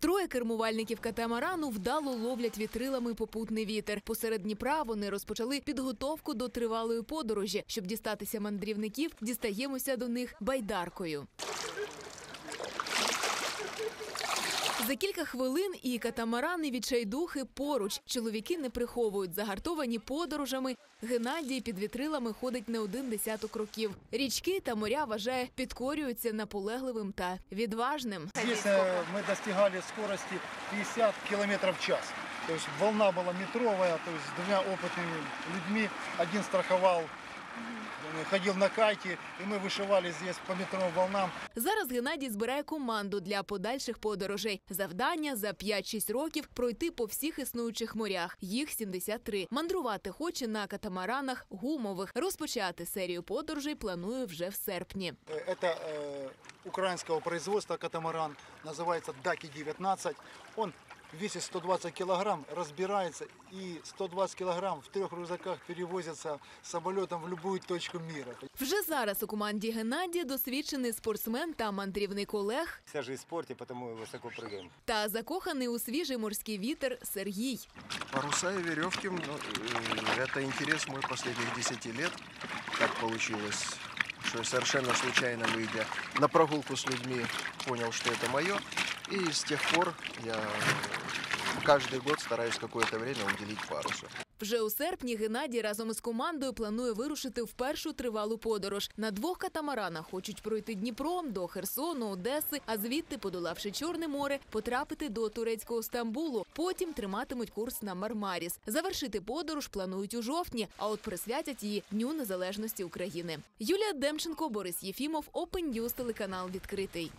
Троє кермувальників катамарану вдало ловлять вітрилами попутний вітер. Посеред Дніпра вони розпочали підготовку до тривалої подорожі. Щоб дістатися мандрівників, дістаємося до них байдаркою. За кілька хвилин і катамарани відчайдухи поруч. Чоловіки не приховують, загартовані подорожами. Геннадій під вітрилами ходить не один десяток років. Річки та моря вважає, підкорюються наполегливим та відважним. Здесь э, мы достигали скорости 50 километров в час. То есть волна была метровая, то есть с двумя опытными людьми. Один страховал, э, ходил на кайте, и мы вышивали здесь по метровым волнам. Зараз Геннадій збирає команду для подальших подорожей. Завдання за 5-6 років пройти по всіх існуючих морях. Їх 73. Мандрувати хоче на катамаранах гумових. Розпочати серію подорожей планує вже в серпні. Э, Это э, украинского производства катамаран, называется Даки-19. Он весит 120 килограмм, разбирается, и 120 килограмм в трех рюкзаках перевозятся самолетом в любую точку мира. Вже зараз у команді Геннадія досвідчений спортсмен та мандрівник Олег Вся жизнь в спорте, потому и высоко прыгаем. та закоханий у свіжий морський вітер Сергій. Паруса и веревки, ну, э, это интерес мой последних 10 лет. Так получилось, что я совершенно случайно выйдя на прогулку с людьми, понял, что это мое. И с тех пор я каждый год стараюсь какое-то время уделить парусу. Вже у серпні Геннадій разом із командою планує вирушити в першу тривалу подорож. На двох катамаранах хочуть пройти Дніпром до Херсону, Одеси, а звідти, подолавши Чорне море, потрапити до турецького Стамбулу. Потім триматимуть курс на Мармаріс. Завершити подорож планують у жовтні, а от присвятять її Дню Незалежності України. Юлія Демченко, Борис Єфімов, Open News, телеканал відкритий.